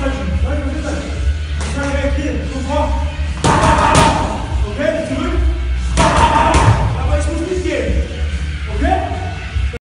三十来准备三十三十一出发